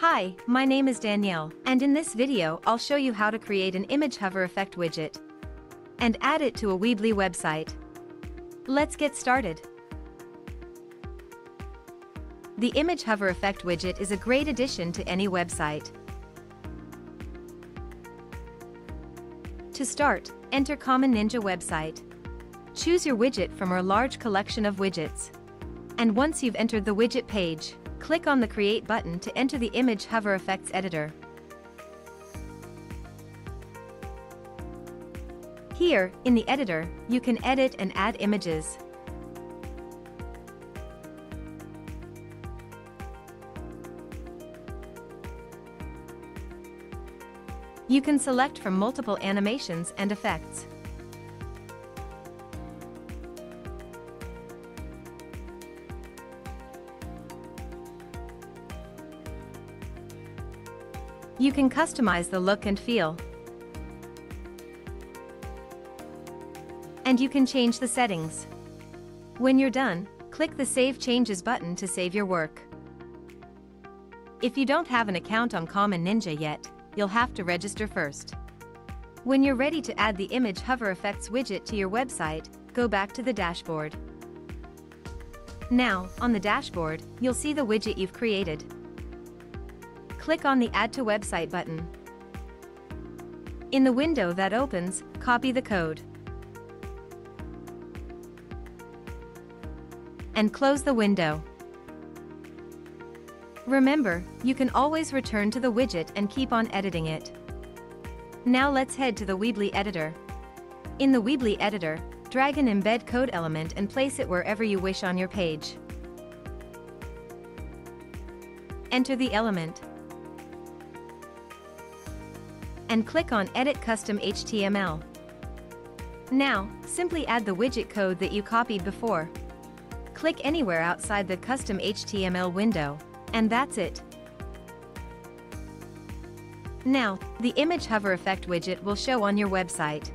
Hi, my name is Danielle, and in this video I'll show you how to create an image hover effect widget and add it to a Weebly website. Let's get started. The image hover effect widget is a great addition to any website. To start, enter Common Ninja website. Choose your widget from our large collection of widgets. And once you've entered the widget page, click on the Create button to enter the Image Hover Effects editor. Here, in the editor, you can edit and add images. You can select from multiple animations and effects. You can customize the look and feel. And you can change the settings. When you're done, click the Save Changes button to save your work. If you don't have an account on Common Ninja yet, you'll have to register first. When you're ready to add the Image Hover Effects widget to your website, go back to the dashboard. Now, on the dashboard, you'll see the widget you've created click on the Add to Website button. In the window that opens, copy the code. And close the window. Remember, you can always return to the widget and keep on editing it. Now let's head to the Weebly editor. In the Weebly editor, drag an embed code element and place it wherever you wish on your page. Enter the element and click on Edit Custom HTML. Now, simply add the widget code that you copied before. Click anywhere outside the custom HTML window, and that's it. Now, the image hover effect widget will show on your website.